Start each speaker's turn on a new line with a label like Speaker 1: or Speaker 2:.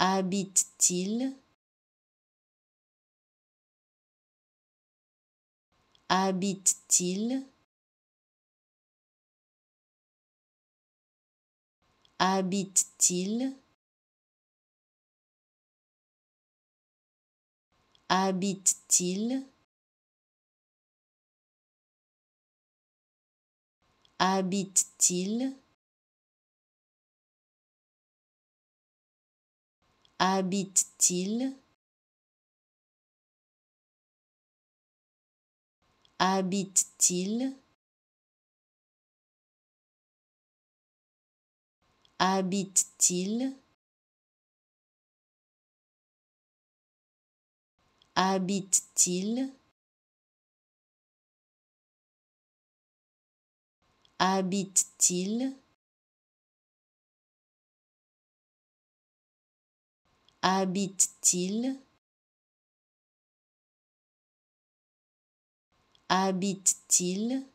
Speaker 1: Habite-t-il? Habite-t-il? Habite-t-il? Habite-t-il? Habite-t-il? Habite-t-il? Habite-t-il? Habite-t-il? Habite-t-il? Habite-t-il? Habite-t-il? Habite-t-il?